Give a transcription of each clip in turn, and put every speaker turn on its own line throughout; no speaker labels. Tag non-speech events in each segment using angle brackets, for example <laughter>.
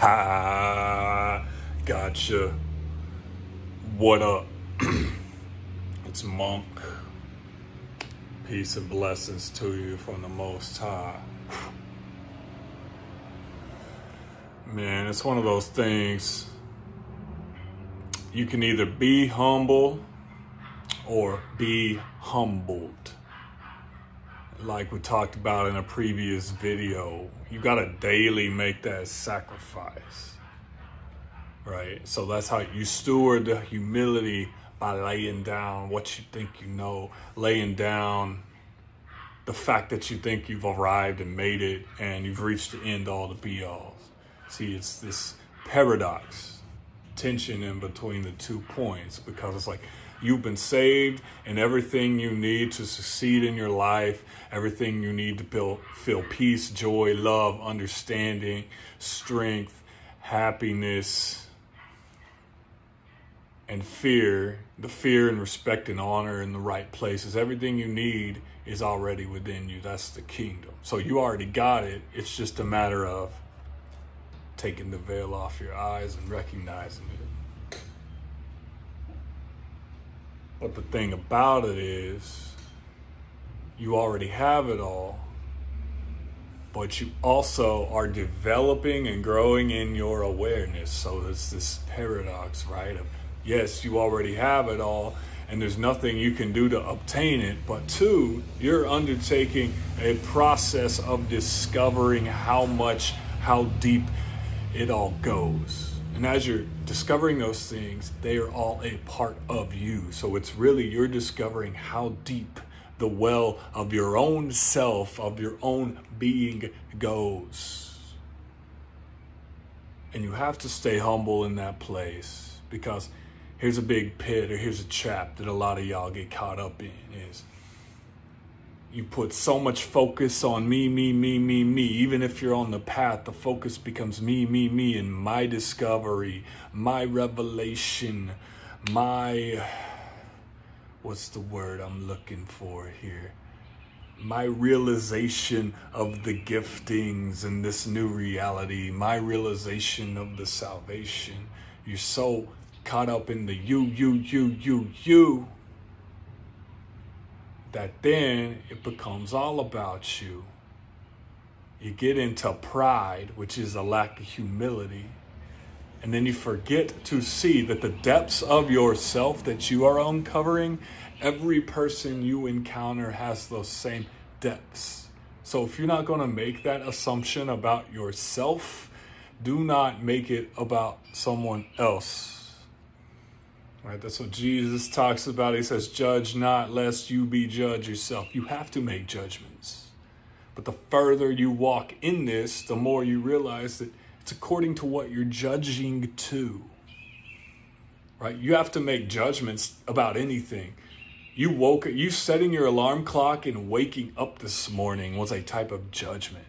<laughs> gotcha. What up? <clears throat> it's Monk. Peace and blessings to you from the Most High. Man, it's one of those things. You can either be humble or be humbled. Like we talked about in a previous video, you got to daily make that sacrifice. Right? So that's how you steward the humility by laying down what you think you know, laying down the fact that you think you've arrived and made it and you've reached the end all the be alls. See, it's this paradox, tension in between the two points because it's like You've been saved and everything you need to succeed in your life, everything you need to feel, feel peace, joy, love, understanding, strength, happiness, and fear. The fear and respect and honor in the right places. Everything you need is already within you. That's the kingdom. So you already got it. It's just a matter of taking the veil off your eyes and recognizing it. But the thing about it is, you already have it all, but you also are developing and growing in your awareness. So it's this paradox, right? Of yes, you already have it all, and there's nothing you can do to obtain it. But two, you're undertaking a process of discovering how much, how deep it all goes. And as you're discovering those things, they are all a part of you. So it's really you're discovering how deep the well of your own self, of your own being goes. And you have to stay humble in that place because here's a big pit or here's a trap that a lot of y'all get caught up in is you put so much focus on me, me, me, me, me. Even if you're on the path, the focus becomes me, me, me, and my discovery, my revelation, my. What's the word I'm looking for here? My realization of the giftings and this new reality, my realization of the salvation. You're so caught up in the you, you, you, you, you that then it becomes all about you. You get into pride, which is a lack of humility. And then you forget to see that the depths of yourself that you are uncovering, every person you encounter has those same depths. So if you're not going to make that assumption about yourself, do not make it about someone else Right, that's what Jesus talks about. He says, Judge not, lest you be judged yourself. You have to make judgments. But the further you walk in this, the more you realize that it's according to what you're judging to. Right? You have to make judgments about anything. You woke you setting your alarm clock and waking up this morning was a type of judgment.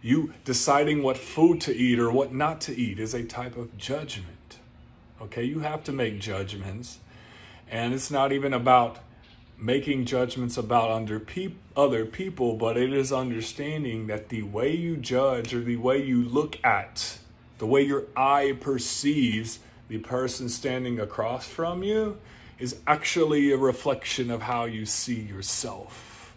You deciding what food to eat or what not to eat is a type of judgment. Okay, you have to make judgments. And it's not even about making judgments about under pe- other people, but it is understanding that the way you judge or the way you look at, the way your eye perceives the person standing across from you is actually a reflection of how you see yourself.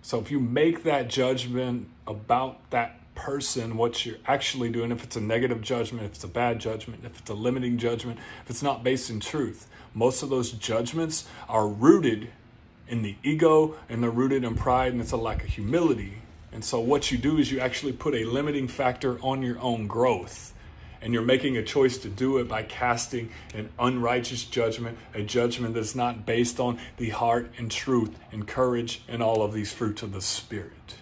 So if you make that judgment about that person what you're actually doing, if it's a negative judgment, if it's a bad judgment, if it's a limiting judgment, if it's not based in truth. Most of those judgments are rooted in the ego and they're rooted in pride and it's a lack of humility. And so what you do is you actually put a limiting factor on your own growth. And you're making a choice to do it by casting an unrighteous judgment, a judgment that's not based on the heart and truth and courage and all of these fruits of the Spirit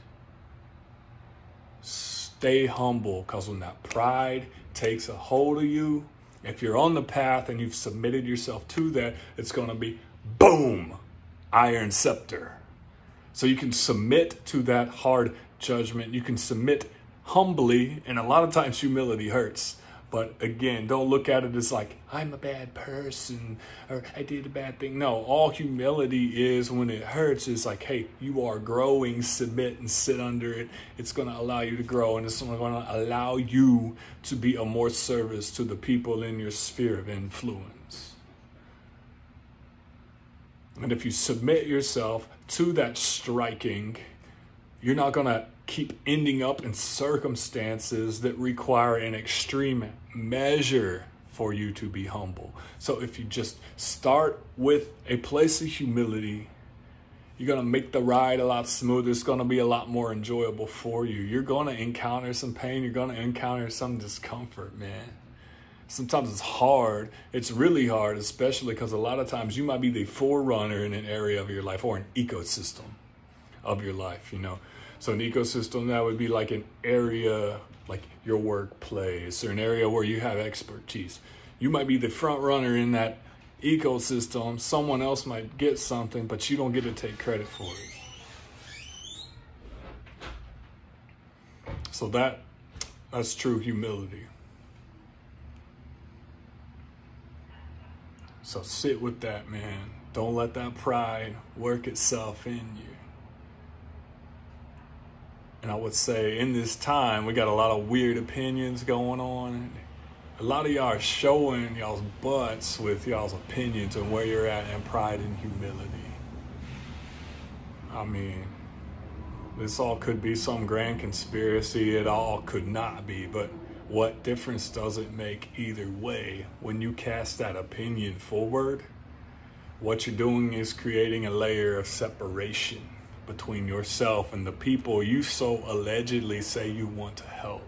stay humble because when that pride takes a hold of you, if you're on the path and you've submitted yourself to that, it's going to be boom, iron scepter. So you can submit to that hard judgment. You can submit humbly, and a lot of times humility hurts, But again, don't look at it as like, I'm a bad person or I did a bad thing. No, all humility is when it hurts, is like, hey, you are growing, submit and sit under it. It's going to allow you to grow and it's going to allow you to be a more service to the people in your sphere of influence. And if you submit yourself to that striking, you're not going to keep ending up in circumstances that require an extreme measure for you to be humble. So if you just start with a place of humility, you're going to make the ride a lot smoother. It's going to be a lot more enjoyable for you. You're going to encounter some pain. You're going to encounter some discomfort, man. Sometimes it's hard. It's really hard, especially because a lot of times you might be the forerunner in an area of your life or an ecosystem of your life, you know. So an ecosystem that would be like an area like your workplace or an area where you have expertise. You might be the front runner in that ecosystem. Someone else might get something, but you don't get to take credit for it. So that that's true humility. So sit with that, man. Don't let that pride work itself in you. And I would say in this time, we got a lot of weird opinions going on. A lot of y'all are showing y'all's butts with y'all's opinions and where you're at and pride and humility. I mean, this all could be some grand conspiracy. It all could not be. But what difference does it make either way when you cast that opinion forward? What you're doing is creating a layer of separation between yourself and the people you so allegedly say you want to help.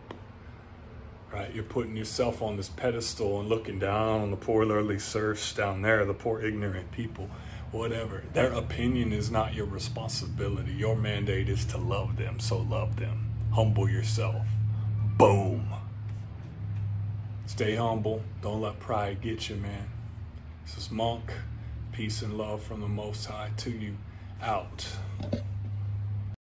Right? You're putting yourself on this pedestal and looking down on the poor lowly serfs down there, the poor ignorant people, whatever. Their opinion is not your responsibility. Your mandate is to love them, so love them. Humble yourself. Boom. Stay humble. Don't let pride get you, man. This is Monk. Peace and love from the Most High to you. Out.